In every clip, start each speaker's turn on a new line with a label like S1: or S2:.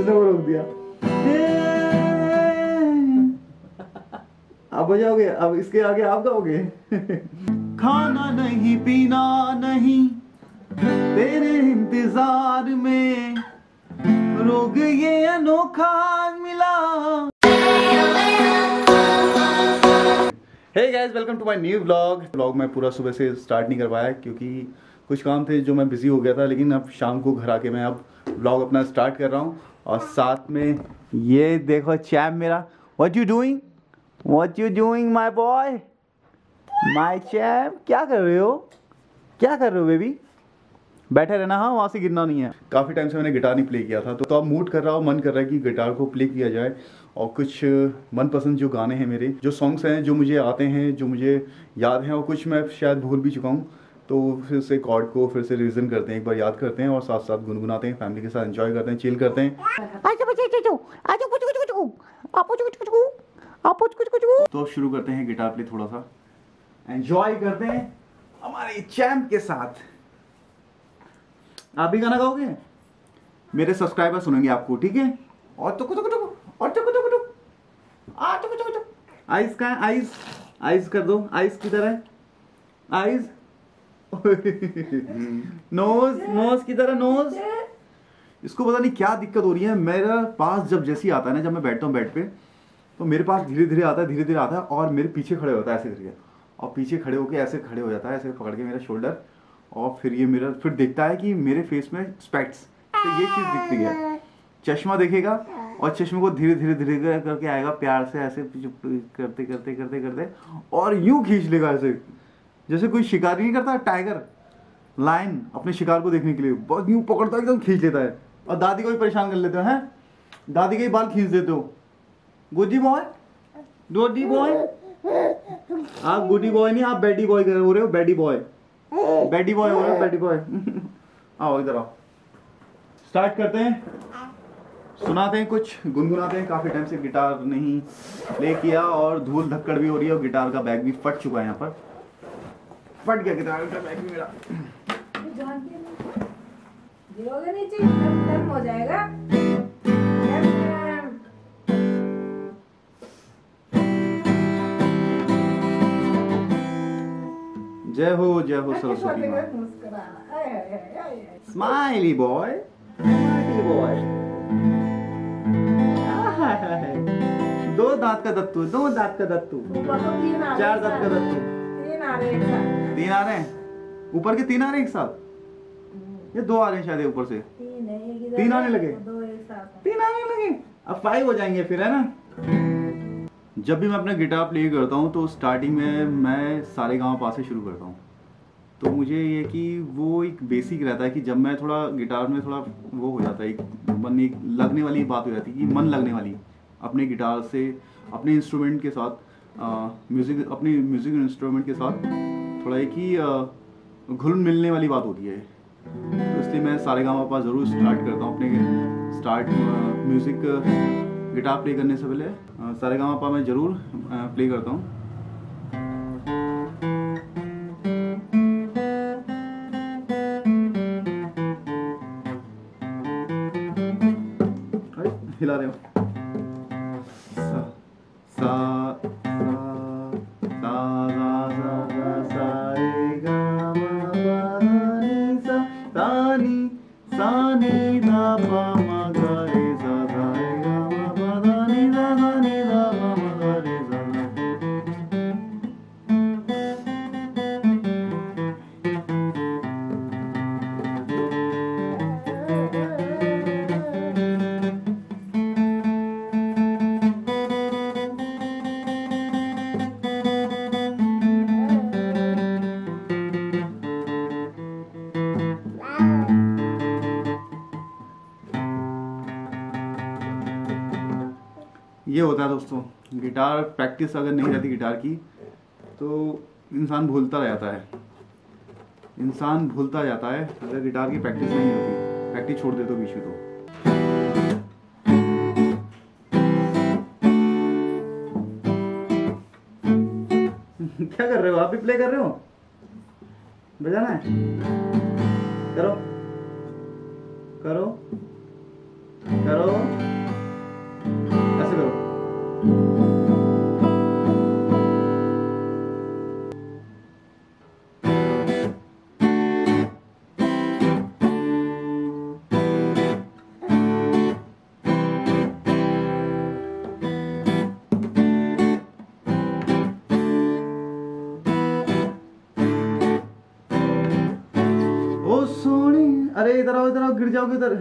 S1: किसने वो रोक दिया आप बजाओगे अब इसके आगे आप गाओगे खाना नहीं, पीना नहीं, तेरे इंतज़ार में रोग ये अनोखा मिला। Hey guys welcome to my new vlog vlog मैं पूरा सुबह से स्टार्ट नहीं कर पाया क्योंकि कुछ काम थे जो मैं बिज़ी हो गया था, लेकिन अब शाम को घर आके मैं अब व्लॉग अपना स्टार्ट कर रहा हूँ और साथ में ये देखो चैम मेरा। What you doing what you doing my boy my champ क्या कर रहे हो? क्या कर रहे हो बेबी बैठे रहना हाँ वहाँ से गिरना नहीं है। काफ़ी टाइम से मैंने गिटार नहीं प्ले किया था तो, तो अब मूड कर रहा हूँ मन कर रहा है कि गिटार को प्ले किया जाए और कुछ मनपसंद जो गाने हैं मेरे जो सॉन्ग्स हैं जो मुझे आते हैं जो मुझे याद हैं और कुछ मैं शायद भूल भी चुका हूँ। तो फिर से कॉर्ड को फिर से रिविजन करते हैं एक बार याद करते हैं और साथ साथ गुनगुनाते हैं फैमिली के साथ एंजॉय करते हैं चिल करते हैं। तो अब शुरू करते हैं गिटार प्ले थोड़ा सा। एंजॉय करते हैं हमारे चैम्प के साथ। आप भी गाना गाओगे? मेरे सब्सक्राइबर सुनेंगे आपको ठीक है? और टुकु टुकु टुकु और टुकु टुकु टुकु। आ टुकु टुकु टुकु। आइस का आइस आइस कर दो। आइस किधर है? आइस नोज़ नोज़ किधर है नोज़? इसको पता नहीं क्या दिक्कत हो रही है। मेरा पास जब जैसे ही आता है ना जब मैं बैठता हूँ बेड पे तो मेरे पास धीरे धीरे आता है धीरे धीरे आता है और मेरे पीछे खड़े होता है ऐसे करके। और पीछे खड़े होके ऐसे खड़े हो जाता है ऐसे पकड़ के मेरा शोल्डर और फिर ये मेरा फिर देखता है कि मेरे फेस में स्पेक्ट्स। तो ये चीज़ दिखती है। चश्मा देखेगा और चश्मे को धीरे धीरे धीरे करके आएगा प्यार से ऐसे करते करते करते करते और यूँ खींच लेगा ऐसे। जैसे कोई शिकारी नहीं करता टाइगर लाइन अपने शिकार को देखने के लिए। बहुत यूँ पकड़ता है एकदम खींच लेता है। और दादी को भी परेशान कर लेते हो, हैं? दादी के बाल खींच देते हो। गुडी बॉय गुडी बॉय आप गुडी बॉय नहीं, आप बैडी बॉय हो रहे हो बैडी बॉय बैडी बॉय हो रहे हो बैडी बॉय आओ, इधर आओ। स्टार्ट करते हैं। सुनाते हैं कुछ, गुनगुनाते हैं। काफ़ी टाइम से गिटार नहीं प्ले किया और धूल धक्कड़ भी हो रही है और गिटार का बैग भी फट चुका है यहाँ पर। फट गया गिटार का बैग भी मेरा।
S2: गिरोगे नीचे? टम टम हो जाएगा।
S1: जय हो जय हो Saraswati. Smiley boy smiley boy दो दांत का दत्तू दो दांत का दत्तू। चार दांत का दत्तू।
S2: आ रहे साथ।
S1: तीन आ रहे हैं? ऊपर के तीन आ रहे हैं एक साथ? ये दो आ रहे हैं शायद ऊपर से।
S2: तीन है
S1: तीन आने लगे?
S2: दो एक साथ
S1: तीन आने लगे। अब फाइव हो जाएँगे फिर है ना? जब भी मैं अपना गिटार प्ले करता हूँ तो स्टार्टिंग में मैं सारे गाँव पास से शुरू करता हूँ। तो मुझे ये कि वो एक बेसिक रहता है कि जब मैं थोड़ा गिटार में थोड़ा वो हो जाता है एक मन एक लगने वाली बात हो जाती है कि मन लगने वाली अपने गिटार से अपने इंस्ट्रूमेंट के साथ। म्यूज़िक अपने म्यूज़िक इंस्ट्रूमेंट के साथ थोड़ा एक ही घुल मिलने वाली बात होती है। तो इसलिए मैं सारे गाँव पास ज़रूर स्टार्ट करता हूँ अपने स्टार्ट म्यूज़िक गिटार प्ले करने से पहले। सारे गाँव पा मैं ज़रूर प्ले करता हूँ। हिला रहे हो। सा सा ये होता है दोस्तों, गिटार प्रैक्टिस अगर नहीं रहती गिटार की तो इंसान भूलता जाता है। इंसान भूलता जाता है अगर गिटार की प्रैक्टिस नहीं होती। प्रैक्टिस छोड़ दे तो बीच में तो क्या कर रहे हो? आप भी प्ले कर रहे हो? बजाना है? करो। करो। करो। अरे इधर आओ इधर आओ गिर जाओगे इधर।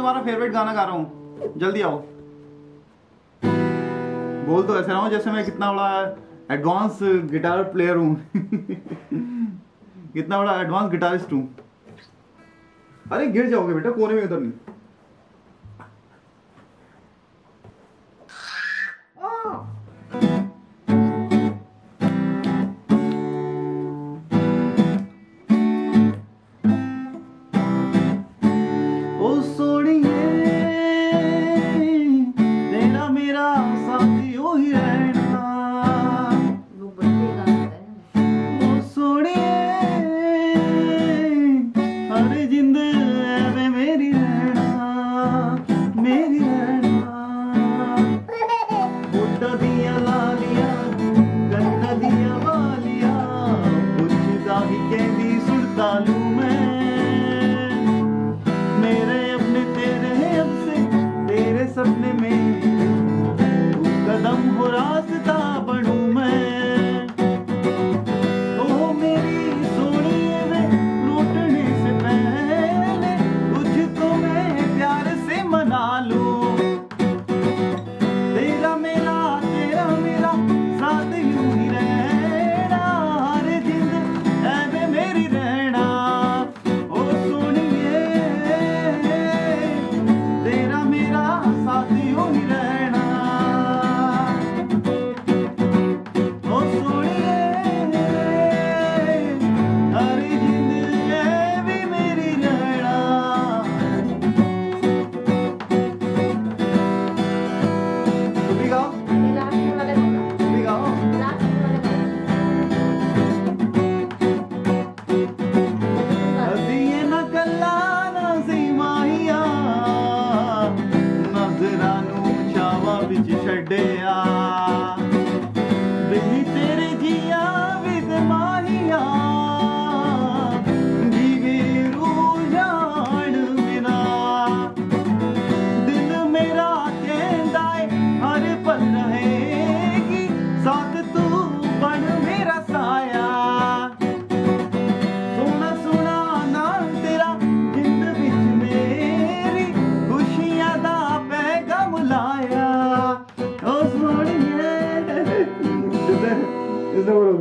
S1: तुम्हारा फेवरेट गाना गा रहा हूँ। जल्दी आओ। बोल तो ऐसे रहा हूँ जैसे मैं कितना बड़ा एडवांस गिटार प्लेयर हूँ। कितना बड़ा एडवांस गिटारिस्ट हूँ। अरे गिर जाओगे बेटा, कोने में उधर नहीं मेरा साथी ओ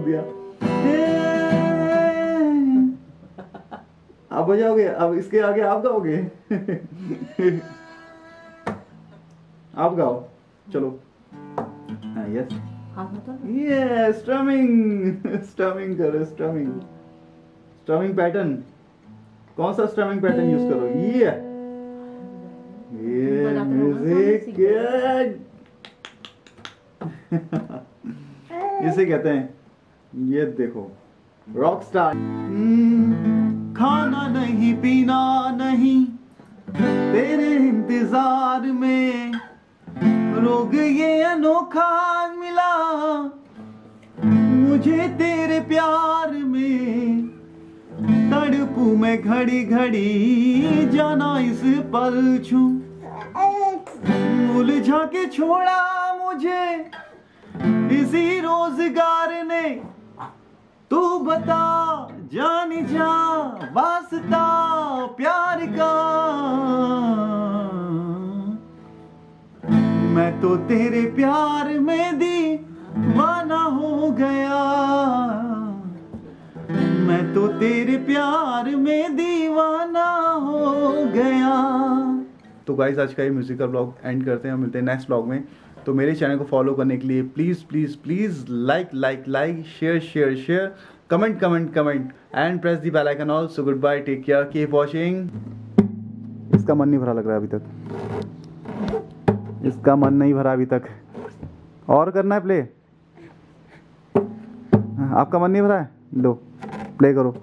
S1: दिया आप बजाओगे? अब इसके आगे आप गाओगे? आप गाओ। चलो। यस ये स्ट्रमिंग स्ट्रमिंग करो स्ट्रमिंग स्ट्रमिंग पैटर्न कौन सा स्ट्रमिंग पैटर्न यूज़ करो? ये ये म्यूज़िक इसे कहते हैं ये देखो रॉक स्टार खाना नहीं, पीना नहीं, तेरे इंतज़ार में। रोग ये अनोखा मिला, मुझे तेरे प्यार में। तड़पू मैं घड़ी घड़ी जाना इस पल छू। उलझा के छोड़ा मुझे, इसी रोज़गार ने। तू बता, जान जा, वास्ता, प्यार का। मैं तो तेरे प्यार में दीवाना हो गया। मैं तो तेरे प्यार में दीवाना हो गया। तो गाइस आज का ये म्यूजिकल ब्लॉग एंड करते हैं मिलते हैं नेक्स्ट ब्लॉग में। तो मेरे चैनल को फॉलो करने के लिए please please please like like like share share share comment comment comment and press the bell icon also. Goodbye. Take care. Keep watching. इसका मन नहीं भरा लग रहा अभी तक। इसका मन नहीं भरा अभी तक। और करना है प्ले आपका मन नहीं भरा है? लो प्ले करो।